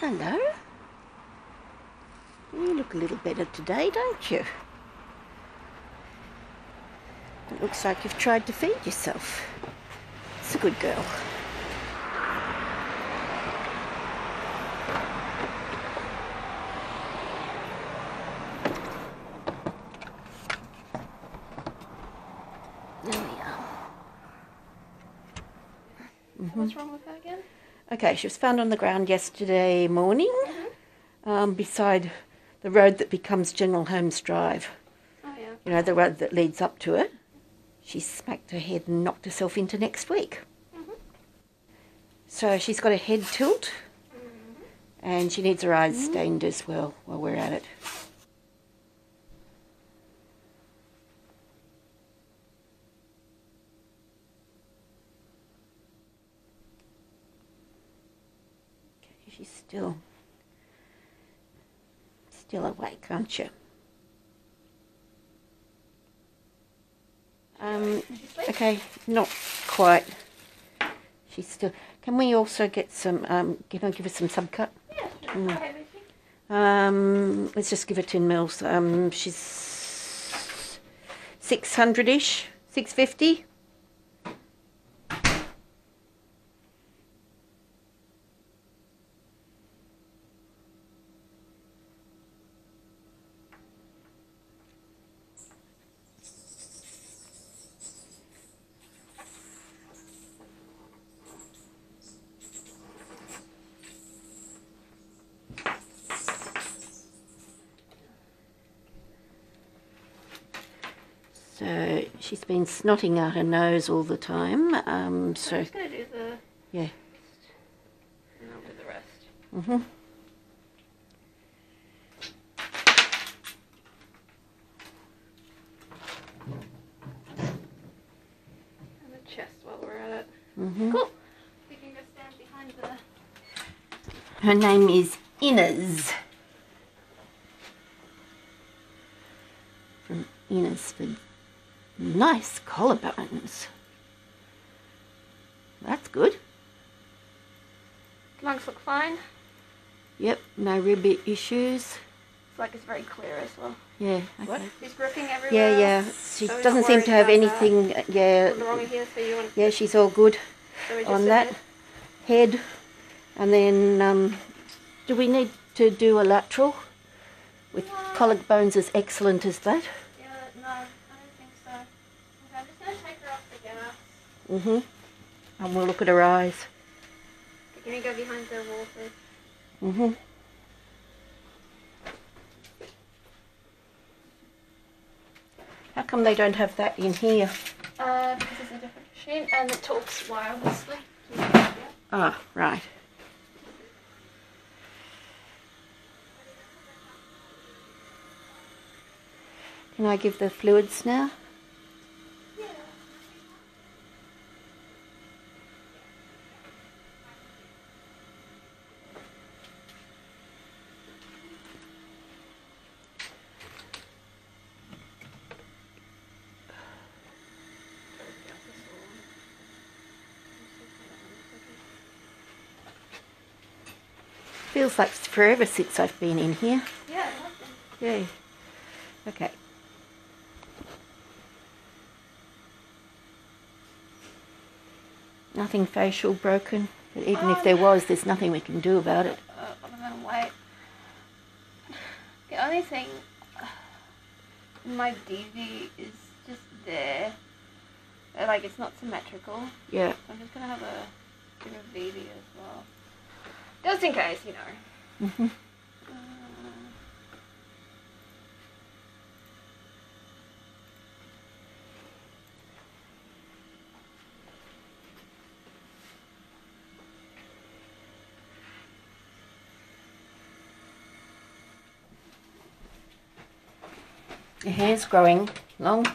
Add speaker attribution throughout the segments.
Speaker 1: Hello. You look a little better today, don't you? It looks like you've tried to feed yourself. It's a good girl. There we are.
Speaker 2: What's wrong with?
Speaker 1: Okay, she was found on the ground yesterday morning um, beside the road that becomes General Holmes Drive.
Speaker 2: Oh yeah.
Speaker 1: You know, the road that leads up to it. She smacked her head and knocked herself into next week.
Speaker 2: Mhm.
Speaker 1: So she's got a head tilt and she needs her eyes stained as well while we're at it. She's still still awake, aren't you? Um, okay, not quite. She's still. Can we also get some? Um, can I give her some subcut?
Speaker 2: Yeah.
Speaker 1: Mm. Um, let's just give her ten mils. Um, she's six hundred ish, six fifty. So she's been snotting out her nose all the time. Um,
Speaker 2: I'm
Speaker 1: so
Speaker 2: just gonna do the
Speaker 1: yeah.
Speaker 2: and I'll do the rest.
Speaker 1: Mhm.
Speaker 2: And the chest while we're at it.
Speaker 1: Mhm.
Speaker 2: Cool. We can go stand behind the
Speaker 1: Her name is Inez. From Innisford. Nice collarbones. That's good.
Speaker 2: lungs look fine.
Speaker 1: Yep, no rib issues.
Speaker 2: It's like it's very clear as well.
Speaker 1: Yeah.
Speaker 2: What?
Speaker 1: Okay.
Speaker 2: He's gripping
Speaker 1: Yeah,
Speaker 2: everywhere.
Speaker 1: yeah.
Speaker 2: else,
Speaker 1: She
Speaker 2: so
Speaker 1: doesn't seem to have
Speaker 2: that.
Speaker 1: anything. uh, Yeah.
Speaker 2: Nothing wrong here, so you want
Speaker 1: Yeah, she's all good
Speaker 2: so
Speaker 1: on that
Speaker 2: here?
Speaker 1: head. And then, um, do we need to do a lateral with
Speaker 2: No.
Speaker 1: collarbones as excellent as that?
Speaker 2: Yeah, no, I don't think so. Okay, I'm just gonna take her off the gas.
Speaker 1: Mhm. And we'll look at her eyes.
Speaker 2: Can you go behind the wall, please?
Speaker 1: Mhm. How come they don't have that in here?
Speaker 2: Uh, because it's a different machine and it talks wirelessly.
Speaker 1: Ah, right. Can I give the fluids now? Feels like forever since I've been in here.
Speaker 2: Yeah, nothing.
Speaker 1: Yay. Okay. Nothing facial broken. But even if there was, there's nothing we can do about it.
Speaker 2: Uh, I'm gonna wait. The only thing, my DV is just there. Uh, Like it's not symmetrical.
Speaker 1: Yeah.
Speaker 2: So I'm just gonna have a bit of VV as well. Just in case, you know. Uh,
Speaker 1: Your hair's growing long.
Speaker 2: no,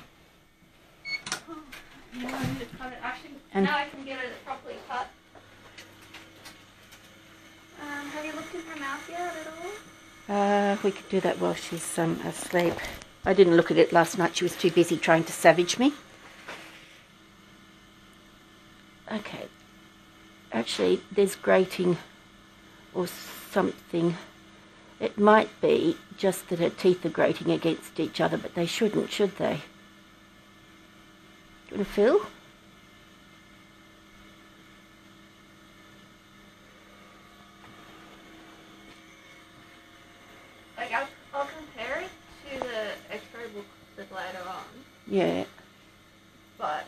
Speaker 2: I'm just. Actually,
Speaker 1: And-
Speaker 2: now I can get it properly cut. Um, have you looked in mouth yet at all?
Speaker 1: Uh, we could do that while she's um, asleep. I didn't look at it last night. She was too busy trying to savage me. Okay. Actually, there's grating or something. It might be just that her teeth are grating against each other, but they shouldn't, should they? Do you want to feel?
Speaker 2: Like I'll, I'll compare it to the X-ray book that's later on,
Speaker 1: Yeah.
Speaker 2: but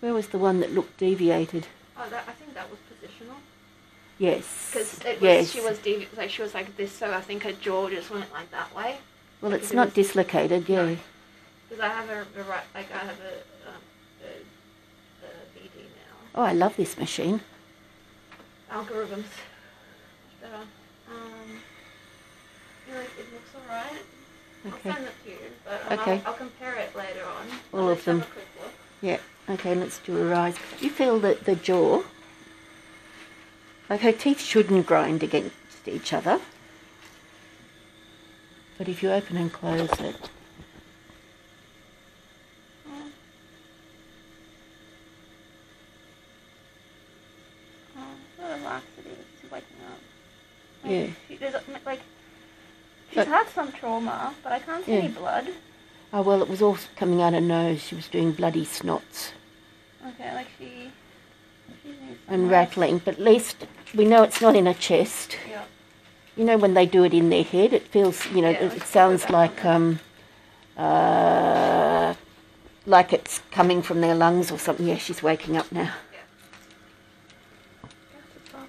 Speaker 1: Where was the one that looked deviated?
Speaker 2: oh, that, I think that was positional
Speaker 1: Yes.
Speaker 2: because it was
Speaker 1: yes.
Speaker 2: she was devi- like she was like this, so I think her jaw just went like that way.
Speaker 1: well, it's
Speaker 2: if it
Speaker 1: not
Speaker 2: was-
Speaker 1: dislocated, yeah.
Speaker 2: Because I have a, a right, like I have a, um, a, a BD now.
Speaker 1: Oh, I love this machine.
Speaker 2: Algorithms. Much better. Um, you it looks alright.
Speaker 1: Okay.
Speaker 2: I'll send it to you, but
Speaker 1: Okay.
Speaker 2: I'll, I'll compare it later on.
Speaker 1: All of them.
Speaker 2: a.
Speaker 1: Yeah. Okay, let's do her eyes. You feel that the jaw, like her teeth shouldn't grind against each other. But if you open and close it,
Speaker 2: Oh. Oh, what a laxity. She's waking up. Like,
Speaker 1: Yeah.
Speaker 2: She, there's, a- like, she's had some trauma, but I can't see
Speaker 1: Yeah.
Speaker 2: any blood.
Speaker 1: oh well, it was all coming out her nose. She was doing bloody snots
Speaker 2: Okay, like she. She
Speaker 1: and rattling. But at least we know it's not in her chest.
Speaker 2: Yeah.
Speaker 1: You know when they do it in their head, it feels, you know,
Speaker 2: Yeah,
Speaker 1: it, it sounds like um, uh, like it's coming from their lungs or something. Yeah, she's waking up now.
Speaker 2: Guess it's up.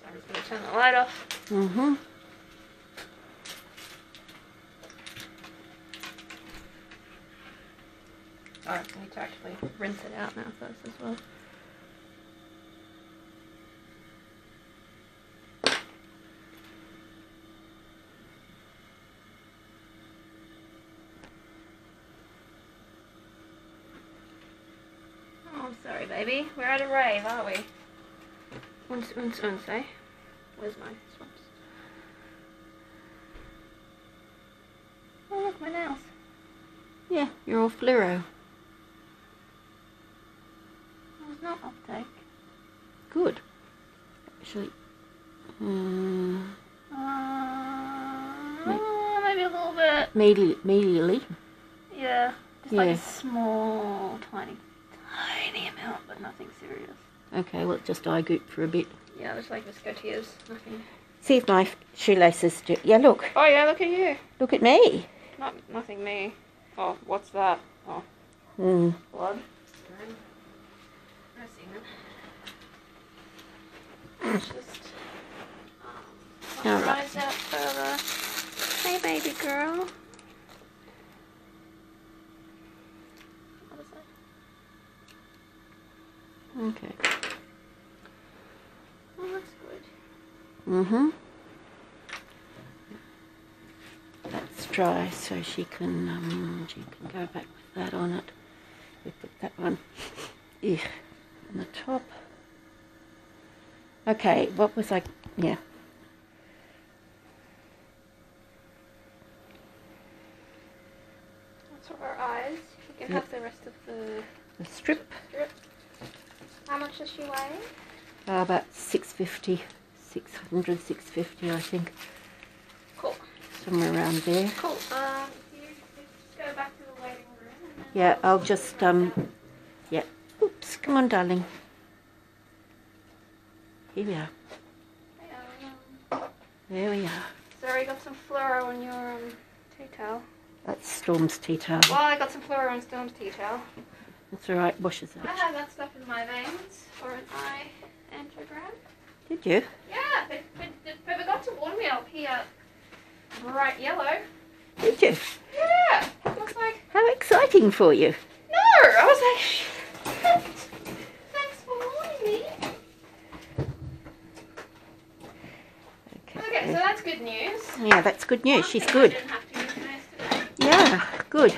Speaker 2: So I'm just gonna turn the light off.
Speaker 1: Mm-hmm.
Speaker 2: Oh, I need to actually rinse it out now first as well. Oh, sorry, baby. We're at a rave, aren't we? Once, once, once, eh? Where's my swaps? Oh, look, my nails.
Speaker 1: Yeah, you're all fluoro.
Speaker 2: That was not uptake.
Speaker 1: Good. Actually, mm,
Speaker 2: Uh, maybe a little bit.
Speaker 1: medially, medially.
Speaker 2: Yeah. Just like a small, tiny, tiny amount, but nothing serious.
Speaker 1: Okay, well, just eye goop for a bit.
Speaker 2: Yeah, just like Viscotears. Nothing.
Speaker 1: See if my shoelaces do. Yeah, look.
Speaker 2: Oh yeah, look at you.
Speaker 1: Look at me.
Speaker 2: Not nothing me. Oh, what's that? Oh,
Speaker 1: Mm.
Speaker 2: blood. No semen. Let's just um,
Speaker 1: All
Speaker 2: your
Speaker 1: right.
Speaker 2: eyes out further. Hey, baby girl. What is that?
Speaker 1: Okay.
Speaker 2: Oh, that's good.
Speaker 1: Mm-hmm. That's dry, so she can um, she can go back with that on it. We put that one yeah, on the top. Okay, what was I? Yeah.
Speaker 2: That's for our eyes. You can
Speaker 1: Yep.
Speaker 2: have the rest of the
Speaker 1: The strip,
Speaker 2: strip. How much does she weigh?
Speaker 1: uh, about 650, 600, 650, I think,
Speaker 2: Cool.
Speaker 1: somewhere around there.
Speaker 2: Cool. Um, you just go back to the waiting room.
Speaker 1: Yeah, I'll just, um, yeah. Oops, come on, darling. Here we are. There we are.
Speaker 2: Sorry, I got some fluoro on your um, tea towel.
Speaker 1: That's Storm's tea towel.
Speaker 2: Well, I got some fluoro on Storm's tea towel.
Speaker 1: That's all right, washes
Speaker 2: I
Speaker 1: out.
Speaker 2: have that stuff in my veins for an eye angiogram.
Speaker 1: Did you?
Speaker 2: Yeah, but, they, they they forgot to warn me I'll appear bright yellow.
Speaker 1: Did you?
Speaker 2: Yeah, looks like
Speaker 1: How exciting for you.
Speaker 2: no. I was like, thanks for warning me. Okay, so that's good news.
Speaker 1: Yeah, that's good news. She's good.
Speaker 2: have to use today.
Speaker 1: Yeah, good.